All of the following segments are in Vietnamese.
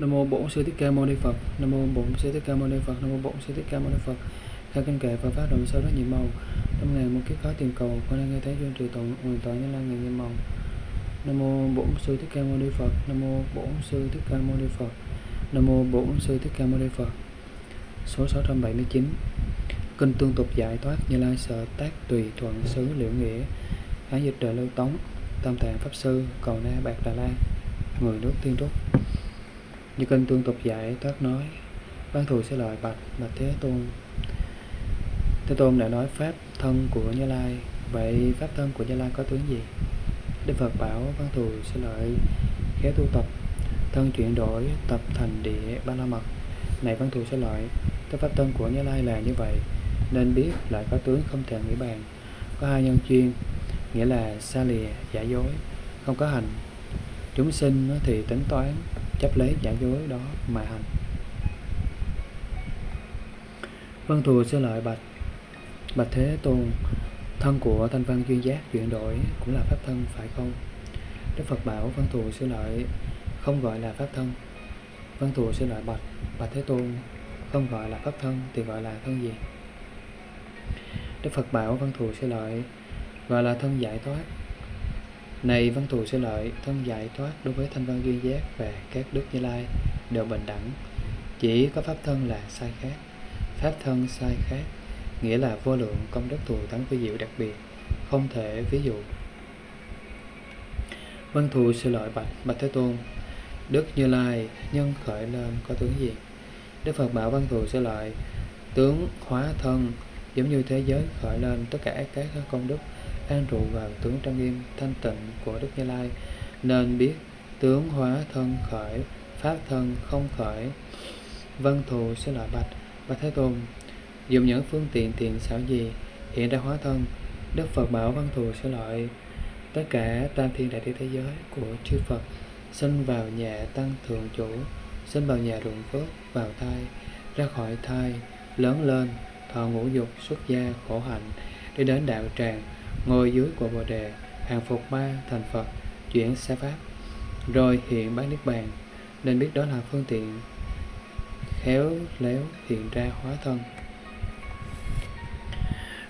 Nam mô Bổn Sư Thích Ca Mâu Ni Phật. Nam mô Bổn Sư Thích Ca Mâu Ni Phật. Nam mô Bổn Sư Thích Ca Mâu Ni Phật. Theo kinh kệ và pháp động sau đó nhiệm màu. Trong ngày một kiếp khó tiền cầu, con đang nghe thấy duyên trì tụng nguyện tội nhân lăng ngày nhiệm màu. Nam mô Bổn Sư Thích Ca Mâu Ni Phật. Nam mô Bổn Sư Thích Ca Mâu Ni Phật. Nam mô Bổn Sư Thích Ca Mâu Ni Phật. Số 679. Kinh tương tục giải thoát Như Lai sở tác tùy thuận xứ liệu nghĩa. Ái dịch đời lưu tống. Tam tạng pháp sư cầu na bạc đà la. Người nước tiên trúc. Như kinh tương tục dạy thoát nói bán thù sẽ lợi bạch bạch Thế Tôn. Thế Tôn đã nói Pháp thân của Như Lai. Vậy Pháp thân của Như Lai có tướng gì? Đức Phật bảo Văn thù sẽ lợi khéo tu tập. Thân chuyển đổi tập thành địa ba la mật. Này Văn thù sẽ lợi Cái Pháp thân của Như Lai là như vậy. Nên biết lại có tướng không thể nghĩ bàn. Có hai nhân chuyên Nghĩa là xa lìa, giả dối Không có hành Chúng sinh thì tính toán chấp lấy giả dối đó mà hành. Vân thù xin lợi bạch. Bạch thế tôn, thân của thanh văn duyên giác, chuyển đổi cũng là pháp thân, phải không? Đức phật bảo vân thù sư lợi không gọi là pháp thân. Vân thù sư lợi bạch bạch thế tôn, không gọi là pháp thân thì gọi là thân gì? Đức phật bảo vân thù sư lợi gọi là thân giải thoát này văn thù sẽ lợi, thân giải thoát đối với thanh văn duy giác và các đức như lai đều bình đẳng. Chỉ có pháp thân là sai khác. Pháp thân sai khác, nghĩa là vô lượng công đức thù thắng vi diệu đặc biệt, không thể ví dụ. Văn thù sư lợi bạch, bạch Thế Tôn. Đức Như Lai nhân khởi lên có tướng gì? Đức Phật bảo văn thù sư lợi, tướng hóa thân giống như thế giới khởi lên tất cả các công đức an trụ vào tướng trang nghiêm, thanh tịnh của Đức Như Lai, nên biết tướng hóa thân khởi pháp thân không khởi. Vân thù sẽ lợi bạch. Và thế tôn, dùng những phương tiện tiện xảo gì hiện ra hóa thân? Đức phật bảo vân thù sẽ lợi tất cả tam thiên đại thiên thế giới của chư phật sinh vào nhà tăng thượng chủ, sinh vào nhà ruộng phước, vào thai, ra khỏi thai, lớn lên, thọ ngũ dục, xuất gia, khổ hạnh, để đến đạo tràng ngồi dưới của bồ đề, hàng phục ma thành phật, chuyển xa pháp. Rồi hiện bán niết bàn, nên biết đó là phương tiện khéo léo hiện ra hóa thân.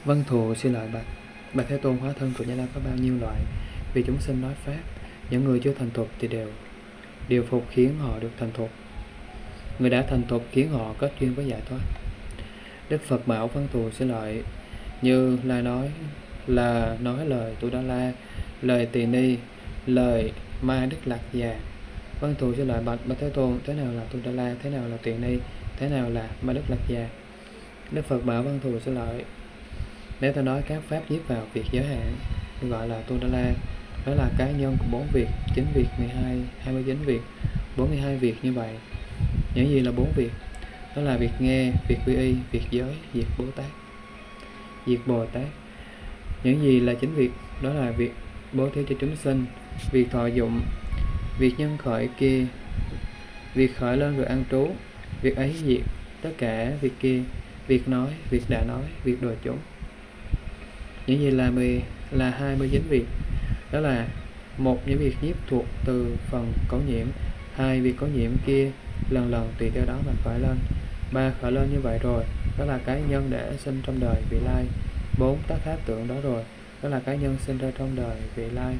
Vân thù xin lợi bạch. Bạch thế tôn, hóa thân của như lai có bao nhiêu loại? Vì chúng sinh nói pháp, những người chưa thành thục thì đều điều phục khiến họ được thành thục. Người đã thành thục khiến họ kết duyên với giải thoát. Đức phật bảo vân thù xin lợi như lai nói là nói lời tu đa la, lời tỳ ni, lời ma đức lạc già. Văn thù cho lợi bạch bạch thế tôn, thế nào là tu đa la, thế nào là tỳ ni, thế nào là ma đức lạc già? Đức phật bảo văn thù sẽ lợi nếu ta nói các pháp giết vào việc giới hạn gọi là tu đa la. Đó là cá nhân của bốn việc, chín việc 12 29 việc 42 việc như vậy. Những gì là bốn việc? Đó là việc nghe, việc quy y, việc giới, việc bố tát. Việc bồ tát những gì là chính việc, đó là việc bố thí cho chúng sinh việc thọ dụng, việc nhân khởi kia, việc khởi lên rồi an trú, việc ấy diệt tất cả việc kia, việc nói, việc đã nói, việc đồ chúng những gì là mười, là hai mươi dính việc, đó là một, những việc nhiếp thuộc từ phần có nhiễm, hai việc có nhiễm kia lần lần tùy theo đó mà khởi lên. Ba khởi lên như vậy rồi, đó là cái nhân để sinh trong đời vị lai bốn tác pháp tượng đó rồi. Đó là cá nhân sinh ra trong đời vị lai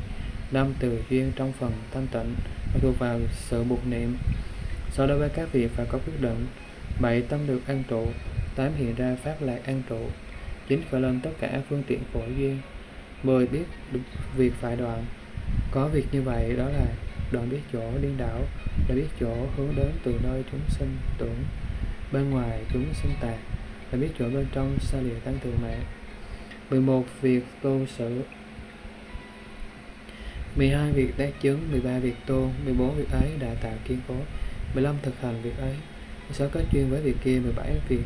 năm từ duyên trong phần thanh tịnh, nó thuộc vào sự buộc niệm. So đối với các việc phải có quyết định, bảy tâm được an trụ, tám hiện ra pháp lạc an trụ, chín khởi lên tất cả phương tiện phổ duyên, mười biết được việc phải đoạn. Có việc như vậy đó là đoạn biết chỗ điên đảo, là biết chỗ hướng đến từ nơi chúng sinh tưởng. Bên ngoài chúng sinh tạc, là biết chỗ bên trong xa lìa tăng thượng mạng. 11. Việc tôn sự 12. Việc tác chứng 13. Việc tôn 14. Việc ấy đã tạo kiên cố 15. Thực hành việc ấy 16. Kết duyên với việc kia 17. Việc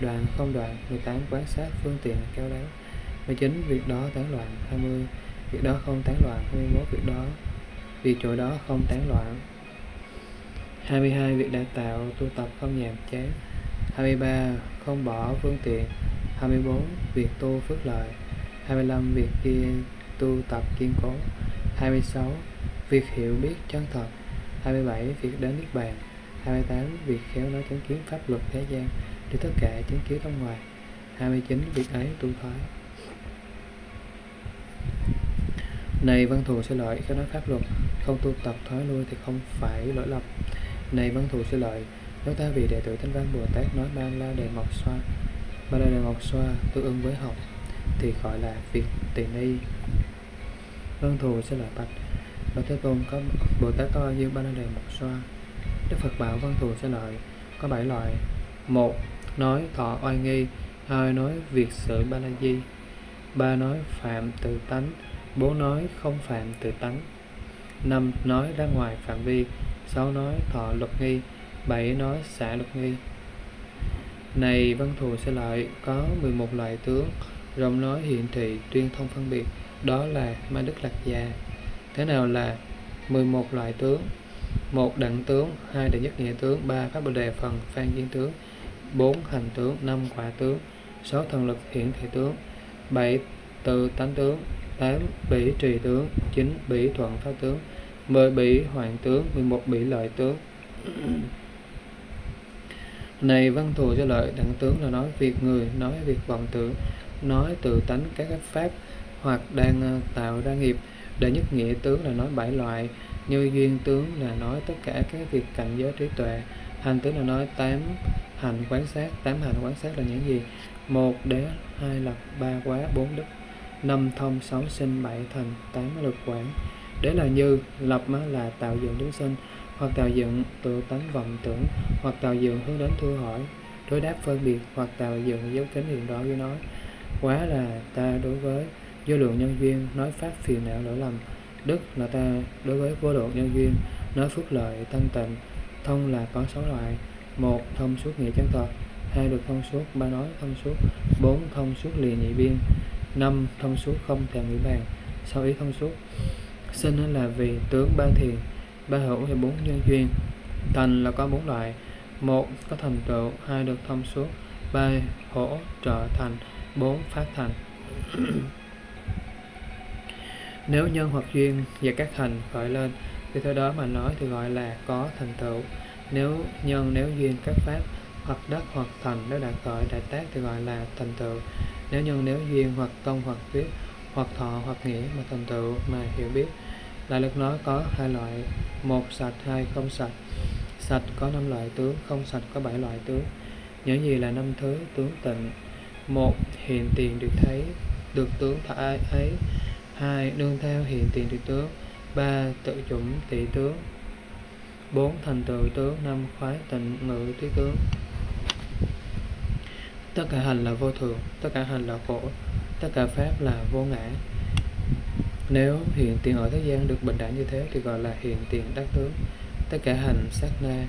đoạn không đoạn 18. Quan sát phương tiện kéo léo 19. Việc đó tán loạn 20. Việc đó không tán loạn 21. Việc đó Việc chỗ đó không tán loạn 22. Việc đã tạo tu tập không nhàm chán 23. Không bỏ phương tiện 24. Việc tu phước lợi 25. Việc kia tu tập kiên cố 26. Việc hiểu biết chân thật 27. Việc đến Niết Bàn 28. Việc khéo nói chứng kiến pháp luật thế gian để tất cả chứng kiến trong ngoài 29. Việc ấy tu thoái Này văn thù sẽ lợi, khéo nói pháp luật, Không tu tập thoái lui thì không phải lỗi lầm Này văn thù sẽ lợi Nếu ta vì đệ tử Thanh Văn Bồ Tát nói ban la đề mộc xoa và đây là một xoa tương ưng với học Thì gọi là việc tỳ ni. Văn thù sẽ lợi bạch. Và Thế Tôn có Bồ Tát có như ba la đề một xoa. Đức Phật bảo văn thù sẽ lợi Có bảy loại. Một, Nói thọ oai nghi. Hai, nói việc sự ba la di. Ba, nói phạm tự tánh. Bốn, nói không phạm tự tánh. Năm, nói ra ngoài phạm vi. Sáu, nói thọ luật nghi. Bảy, nói xả luật nghi này, văn thù sẽ lợi có 11 loại tướng rộng nói hiện thị tuyên thông phân biệt, đó là ma đức lạc già. Thế nào là 11 loại tướng? Một đẳng tướng, hai đệ nhất nghĩa tướng, ba pháp bồ đề phần phan duyên tướng, bốn hành tướng, năm quả tướng, sáu thần lực hiển thị tướng, bảy tự tánh tướng, tám bỉ trì tướng, chín bỉ thuận pháp tướng 10 bỉ hoàng tướng 11 bỉ lợi tướng này văn thù cho lợi đẳng tướng là nói việc người, nói việc vọng tưởng, nói tự tánh các pháp, hoặc đang ờ, tạo ra nghiệp. Đệ nhất nghĩa tướng là nói bảy loại, như duyên tướng là nói tất cả các việc cảnh giới trí tuệ. Hành tướng là nói tám hành quán sát, tám hành quán sát là những gì? Một đế, hai lập, ba quá, bốn đức, năm thông, sáu sinh, bảy thành, tám lực quản đế là như, lập là tạo dựng chúng sinh hoặc tạo dựng tự tánh vọng tưởng, hoặc tạo dựng hướng đến thưa hỏi, đối đáp phân biệt, hoặc tạo dựng dấu kính hiện đó với nói. Quá là ta đối với vô lượng nhân duyên, nói pháp phiền não lỗi lầm. Đức là ta đối với vô lượng nhân duyên, nói phước lợi thanh tịnh, thông là có sáu loại. Một, thông suốt nghĩa chân thật. Hai, được thông suốt, ba nói thông suốt. Bốn, thông suốt liền nhị biên. Năm, thông suốt không thèm nghĩ bàn. Sáu ý thông suốt sinh là vì tướng ba thiền ba hữu thì bốn nhân duyên. Thành là có bốn loại. Một, có thành tựu. Hai, được thông suốt. Ba, hỗ trợ thành. Bốn, phát thành. Nếu nhân hoặc duyên và các thành khởi lên, thì theo đó mà nói thì gọi là có thành tựu. Nếu nhân, nếu duyên, các pháp, hoặc đất, hoặc thành nếu đạt khởi, đại tác thì gọi là thành tựu. Nếu nhân, nếu duyên, hoặc tông, hoặc viết, hoặc thọ, hoặc nghĩa mà thành tựu mà hiểu biết đại lực nói, có hai loại, một sạch, hai không sạch. Sạch có năm loại tướng, không sạch có bảy loại tướng. Những gì là năm thứ tướng tịnh. Một, hiện tiền được thấy, được tướng thải ấy. Hai, nương theo hiện tiền được tướng. Ba, tự chủng tỷ tướng. Bốn, thành tựu tướng. Năm, khoái tịnh ngự tí tướng. Tất cả hành là vô thường, tất cả hành là khổ, tất cả pháp là vô ngã nếu hiện tiền ở thế gian được bình đẳng như thế thì gọi là hiện tiền đắc tướng. Tất cả hành sát na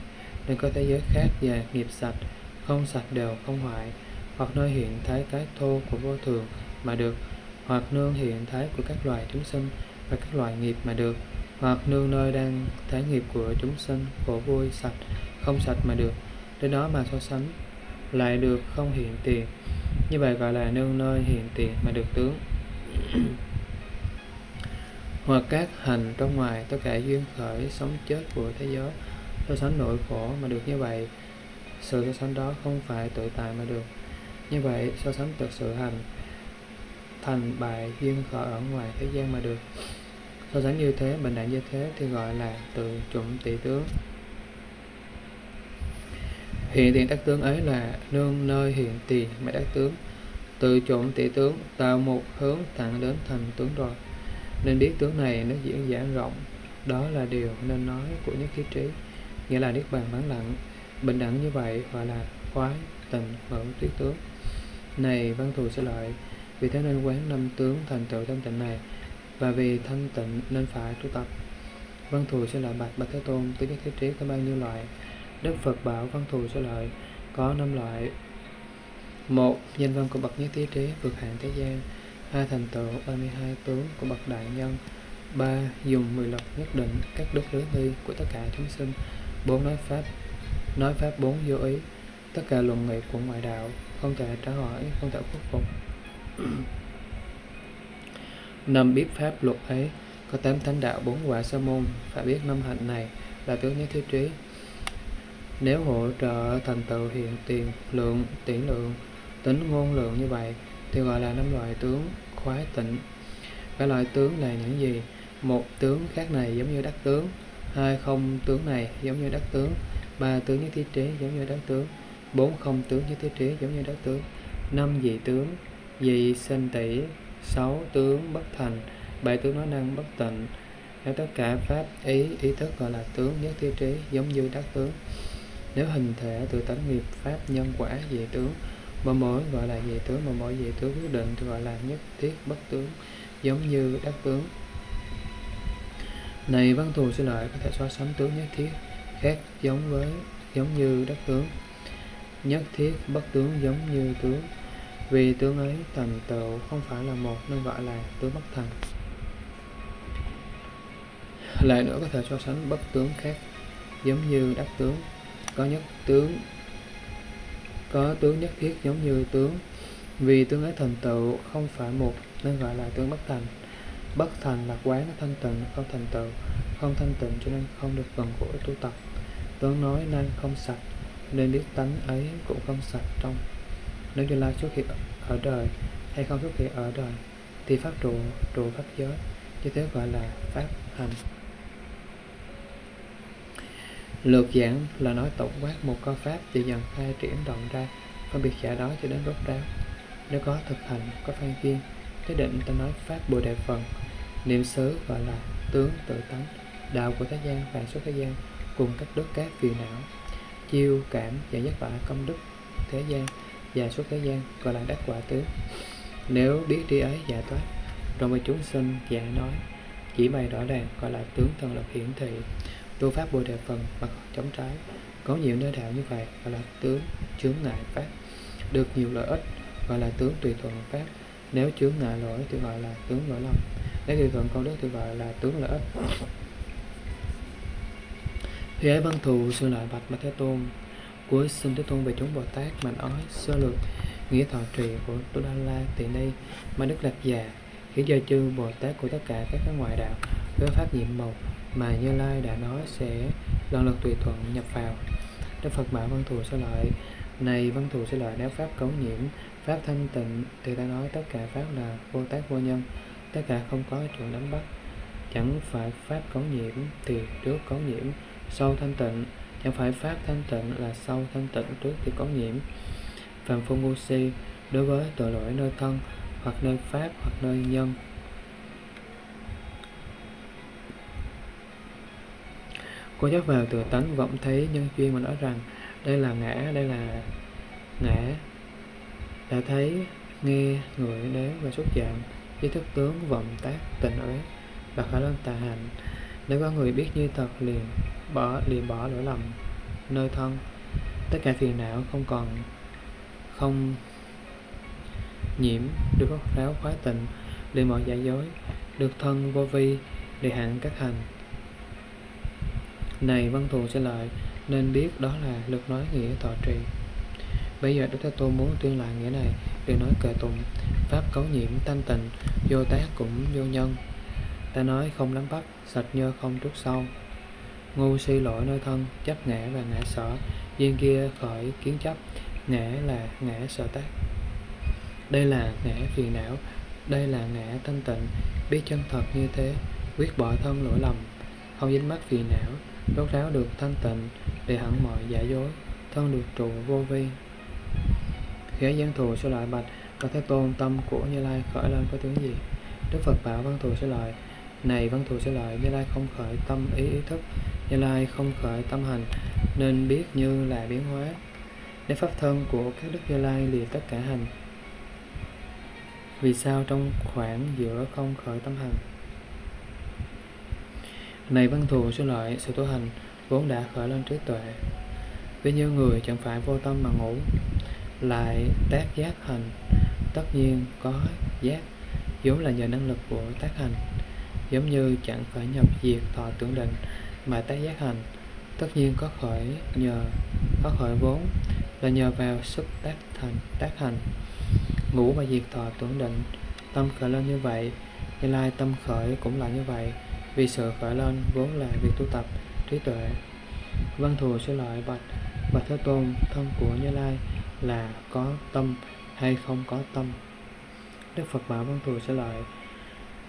nên có thế giới khác và nghiệp sạch, không sạch đều không hoại, hoặc nơi hiện thái cái thô của vô thường mà được, hoặc nương hiện thái của các loài chúng sinh và các loài nghiệp mà được, hoặc nương nơi đang thái nghiệp của chúng sinh, khổ vui, sạch, không sạch mà được. Đến đó mà so sánh lại được không hiện tiền. Như vậy gọi là nương nơi hiện tiền mà được tướng hoặc các hành trong ngoài, tất cả duyên khởi, sống chết của thế giới. So sánh nội khổ mà được như vậy. Sự so sánh đó không phải tự tại mà được. Như vậy, so sánh thực sự hành, thành bại duyên khởi ở ngoài thế gian mà được. So sánh như thế, bình đẳng như thế thì gọi là tự chủng tỷ tướng. Hiện tiền đắc tướng ấy là nương nơi hiện tiền mà đắc tướng. Tự chủng tỷ tướng, tạo một hướng thẳng đến thành tướng rồi nên biết tướng này nó diễn giảng rộng. Đó là điều nên nói của nhất thiết trí. Nghĩa là niết bàn vắng lặng, bình đẳng như vậy gọi là khoái tình hưởng tuyết tướng. Này, văn thù sẽ lợi, vì thế nên quán năm tướng thành tựu thanh tịnh này, và vì thanh tịnh nên phải tu tập. Văn thù sẽ lợi bạch bạch thế tôn tứ nhất thiết trí có bao nhiêu loại? Đức phật bảo văn thù sẽ lợi, có năm loại. Một, danh văn của bậc nhất thiết trí vượt hạn thế gian hai thành tựu 32 tướng của bậc đại nhân, ba dùng 10 luật nhất định các đức lưới nghi của tất cả chúng sinh, bốn nói pháp nói pháp bốn vô ý. Tất cả luận nghị của ngoại đạo, không thể trả hỏi, không thể khuất phục. Năm biết pháp luật ấy, có tám thánh đạo bốn quả sa môn. Phải biết năm hạnh này là tướng nhất thiết trí. Nếu hỗ trợ thành tựu hiện tiền, lượng, tỷ lượng, tính ngôn lượng như vậy thì gọi là năm loại tướng khoái tịnh. Các loại tướng là những gì? Một tướng khác này giống như đắc tướng. Hai không tướng này giống như đắc tướng. Ba tướng như thiết trí giống như đắc tướng. Bốn không tướng như thiết trí giống như đắc tướng. Năm dị tướng dị sinh tỷ sáu tướng bất thành. Bảy tướng nói năng bất tịnh. Nếu tất cả pháp, ý ý thức gọi là tướng nhất thiết trí giống như đắc tướng. Nếu hình thể tự tánh nghiệp pháp nhân quả dị tướng mà mỗi gọi là dị tướng, mà mỗi dị tướng quyết định thì gọi là nhất thiết bất tướng, giống như đắc tướng. Này văn thù sư lợi có thể so sánh tướng nhất thiết khác giống với, giống như đắc tướng. Nhất thiết bất tướng giống như tướng, vì tướng ấy thành tựu không phải là một nên gọi là tướng bất thành. Lại nữa có thể so sánh bất tướng khác giống như đắc tướng. Có nhất tướng có tướng nhất thiết giống như tướng. Vì tướng ấy thành tựu, không phải một, nên gọi là tướng bất thành. Bất thành là quán thanh tịnh, không thành tựu, không thanh tịnh cho nên không được gần gũi tu tập. Tướng nói năng không sạch, nên biết tánh ấy cũng không sạch trong. Nếu như lai xuất hiện ở đời hay không xuất hiện ở đời, thì pháp trụ trụ pháp giới, như thế gọi là pháp hành lược giảng là nói tổng quát một câu pháp từ dần khai triển rộng ra, phân biệt giả đó cho đến rốt ráo. Nếu có thực hành, có phan viên, thế định ta nói pháp bồ đề phần, niệm xứ gọi là tướng tự tánh, đạo của thế gian và số thế gian cùng các đức các phiền não, chiêu cảm và nhất quả công đức thế gian và số thế gian gọi là đắc quả tướng nếu biết đi ấy giải thoát, rồi mà chúng sinh giải nói, chỉ bày rõ ràng gọi là tướng thần lực hiển thị tu pháp bồ đề phần mà chống trái. Có nhiều nơi đạo như vậy gọi là tướng chướng ngại pháp được nhiều lợi ích gọi là tướng tùy thuận pháp nếu chướng ngại lỗi thì gọi là tướng lỗi lầm. Nếu tùy thuận công đức thì gọi là tướng lợi ích. Khi ấy văn thù sư lợi bạch mà thế tôn. Cuối xin thế tôn về chúng bồ tát mà nói, sơ lược nghĩa thọ trì của tu đa la tỳ ni mà đức lạc già, khiến cho chư bồ tát của tất cả các ngoại đạo, với pháp nhiệm màu mà như lai đã nói sẽ lần lượt tùy thuận nhập vào. Đức phật bảo văn thù sẽ lợi, này văn thù sẽ lợi, nếu pháp cấu nhiễm, pháp thanh tịnh, thì ta nói tất cả pháp là vô tác vô nhân, tất cả không có chuyện đánh bắt. Chẳng phải pháp cấu nhiễm thì trước cấu nhiễm, sau thanh tịnh. Chẳng phải pháp thanh tịnh là sau thanh tịnh trước thì cấu nhiễm. Phạm phu ngu si, đối với tội lỗi nơi thân hoặc nơi pháp hoặc nơi nhân cô giác vào từ tánh vọng thấy nhân duyên mà nói rằng, đây là ngã, đây là ngã. Đã thấy, nghe người đế và xúc chạm với thức tướng vọng tác tình ấy, và khả năng tà hành. Nếu có người biết như thật, liền bỏ liền bỏ lỗi lầm nơi thân. Tất cả phiền não không còn, không nhiễm, được ráo khóa tịnh liền mọi giả dối, được thân vô vi, để hạn các hành này văn thù sẽ lại nên biết đó là lực nói nghĩa thọ trì. Bây giờ đức thế tôn muốn tuyên lại nghĩa này để nói kệ tụng, pháp cấu nhiễm, thanh tịnh, vô tác cũng vô nhân. Ta nói không nắm bắt, sạch nhơ không trút sâu. Ngu si lỗi nơi thân, chấp ngã và ngã sở. Duyên kia khỏi kiến chấp, ngã là ngã sở tác. Đây là ngã phiền não, đây là ngã thanh tịnh. Biết chân thật như thế, quyết bỏ thân lỗi lầm, không dính mắc phiền não rốt ráo được thanh tịnh để hẳn mọi giả dối, thân được trụ vô vi. Khía giang thù sẽ lại bạch, có thế tôn tâm của như lai khởi lên có tướng gì? Đức phật bảo văn thù sẽ lại này văn thù sẽ lại như lai không khởi tâm ý ý thức. Như lai không khởi tâm hành, nên biết như là biến hóa. Để pháp thân của các đức như lai lìa tất cả hành, vì sao trong khoảng giữa không khởi tâm hành? Này văn thù số lợi sự tu hành, vốn đã khởi lên trí tuệ. Vì như người chẳng phải vô tâm mà ngủ, lại tác giác hành. Tất nhiên có giác, vốn là nhờ năng lực của tác hành. Giống như chẳng phải nhập diệt thọ tưởng định mà tác giác hành. Tất nhiên có khởi nhờ, có khởi vốn là nhờ vào sức tác thành, tác hành. Ngủ và diệt thọ tưởng định, tâm khởi lên như vậy, như lai tâm khởi cũng là như vậy vì sự khởi lên vốn là việc tu tập, trí tuệ. Văn thù sẽ lợi bạch bạch thế tôn, thân của như lai là có tâm hay không có tâm? Đức phật bảo văn thù sẽ lợi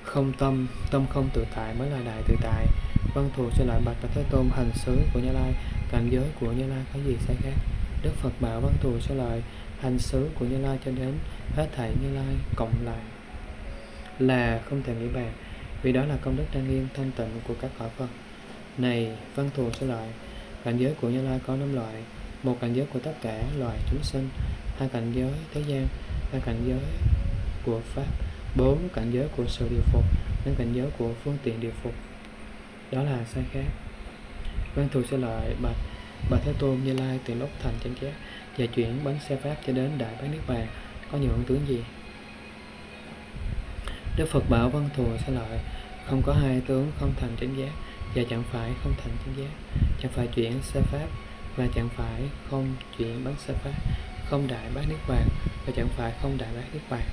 không tâm tâm không tự tại mới là đại tự tại. Văn thù sẽ lợi bạch bạch thế tôn, hành xứ của như lai, cảnh giới của như lai có gì sai khác? Đức phật bảo văn thù sẽ lợi hành xứ của như lai cho đến hết thảy như lai cộng lại. Là không thể nghĩ bàn vì đó là công đức trang nghiêm thanh tịnh của các cõi Phật. Này, văn thù sẽ loại, cảnh giới của Như Lai có năm loại, một cảnh giới của tất cả loài chúng sinh, hai cảnh giới thế gian, ba cảnh giới của Pháp, bốn cảnh giới của sự điều phục, năm cảnh giới của phương tiện điều phục. Đó là sai khác. Văn thù sẽ loại bạch, bạch Thế Tôn Như Lai từ lúc thành chánh giác và chuyển bánh xe Pháp cho đến Đại Bát Niết Bàn có nhiều những tướng gì? Đức Phật bảo văn thù sẽ lợi không có hai tướng không thành chánh giác và chẳng phải không thành chánh giác. Chẳng phải chuyển xe pháp và chẳng phải không chuyển bắn xe pháp. Không đại bát niết bàn và chẳng phải không đại bát niết bàn.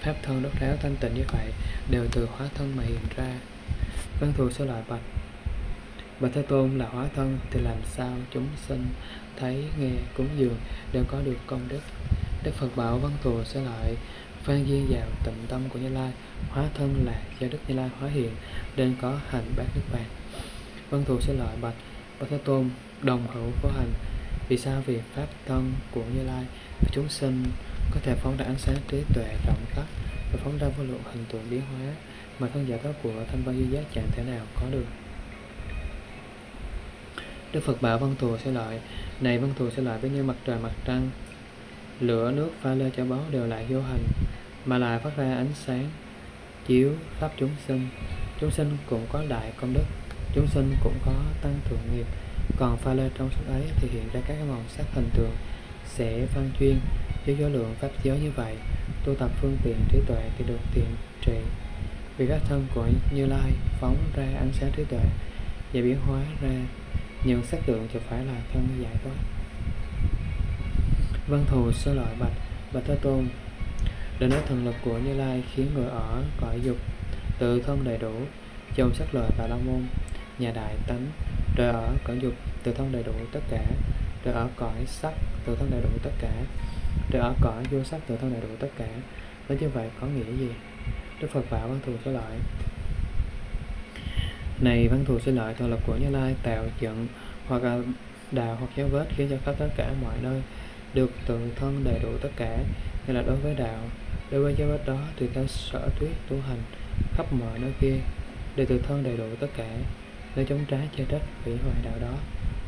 Pháp thân đốc ráo thanh tịnh như vậy đều từ hóa thân mà hiện ra. Văn thù sẽ loại bạch. Bạch Thế Tôn là hóa thân thì làm sao chúng sinh thấy, nghe, cúng dường đều có được công đức. Đức Phật bảo văn thù sẽ lại phan duyên vào tịnh tâm của Như Lai, hóa thân là do Đức Như Lai hóa hiện, nên có hành bát nước bàn. Vân thù sẽ lợi bạch bát thế tôn, đồng hữu có hành vì sao vì pháp thân của Như Lai và chúng sinh có thể phóng ra ánh sáng trí tuệ rộng khắp và phóng ra vô lượng hình tượng biến hóa mà thân giả đó của thanh văn duy giác chẳng thể nào có được? Đức Phật bảo Vân Thù sẽ lợi Này Vân Thù sẽ lợi với như mặt trời mặt trăng, Lửa nước pha lê cho báu đều lại vô hình mà lại phát ra ánh sáng, Chiếu khắp chúng sinh. Chúng sinh cũng có đại công đức, Chúng sinh cũng có tăng thượng nghiệp. Còn pha lê trong sắc ấy thì hiện ra các màu sắc hình tượng Sẽ văn chuyên với số lượng pháp giới như vậy. Tu tập phương tiện trí tuệ thì được tiện trị Vì các thân của Như Lai phóng ra ánh sáng trí tuệ Và biến hóa ra những sắc tượng thì phải là thân giải thoát. Văn thù sơ loại bạch Bạch Thế Tôn để nói thần lực của Như Lai khiến người ở cõi dục Tự thân đầy đủ dòng sắc lợi và la môn, Nhà đại tánh Rồi ở cõi dục tự thân đầy đủ tất cả Rồi ở cõi sắc tự thân đầy đủ tất cả Rồi ở cõi vô sắc tự thân đầy đủ tất cả. Nói như vậy có nghĩa gì? Đức Phật bảo văn thù sơ lợi này văn thù sơ lợi thần lực của Như Lai tạo dựng hoặc là đạo hoặc dấu vết khiến cho khắp tất cả mọi nơi được tự thân đầy đủ tất cả như là đối với đạo đối với giáo pháp đó tùy theo sở thuyết tu hành khắp mọi nơi kia để tự thân đầy đủ tất cả nơi chống trái che trách hủy hoại đạo đó.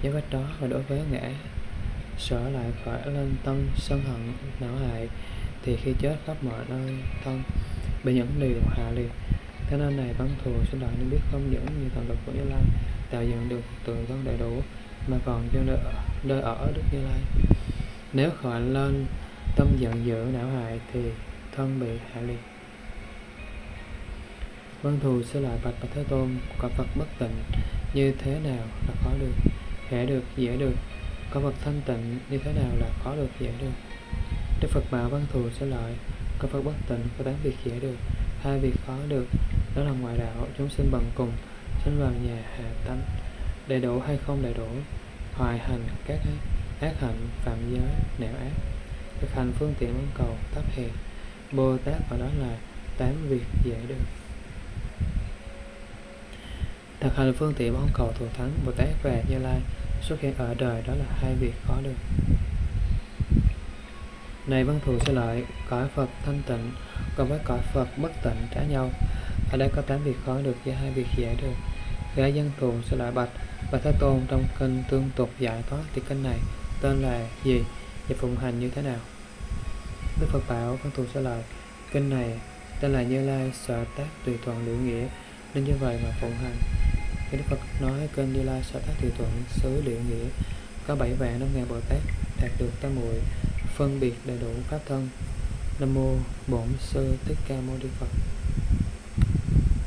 Giáo pháp đó và đối với ngã sở lại khởi lên tâm sân hận não hại thì khi chết khắp mọi nơi thân bị những điều hạ liệt thế nên này văn thù sẽ đợi nên biết không những như thần lực của như lai tạo dựng được tự thân đầy đủ mà còn cho nơi, nơi ở đức như lai. Nếu khởi lên tâm giận dữ não hại thì thân bị hạ liệt. Vân thù sẽ lại bạch bạch thế tôn quả Phật bất tịnh như thế nào là khó được, khẽ được, dễ được, có Phật thanh tịnh như thế nào là khó được, dễ được. Đức Phật bảo văn thù sẽ lợi có Phật bất tịnh có tám việc dễ được, hai việc khó được, đó là ngoại đạo, chúng sinh bằng cùng, sinh vào nhà hạ tánh, đầy đủ hay không đầy đủ, hoài hành các ác hạnh, phạm giới, nẻo ác, thực hành phương tiện mong cầu tấp hèn bồ tát và đó là tám việc dễ được. Thực hành phương tiện mong cầu thù thắng bồ tát và như lai xuất hiện ở đời đó là hai việc khó được. Này văn thù sẽ lợi cõi phật thanh tịnh còn với cõi phật bất tịnh trái nhau. Ở đây có tám việc khó được với hai việc dễ được. Gã dân thù sẽ lợi bạch và thế tôn trong kinh tương tục giải thoát thì kinh này tên là gì và phụng hành như thế nào? Đức phật bảo văn thù trả lợi kinh này tên là như lai sở tác tùy thuận liệu nghĩa. Nên như vậy mà phụng hành. Khi đức phật nói kinh như lai sở tác tùy thuận xứ liệu nghĩa, có bảy vạn năm ngàn bồ tát đạt được tam muội, phân biệt đầy đủ pháp thân. Nam mô bổn sư thích ca mâu ni phật.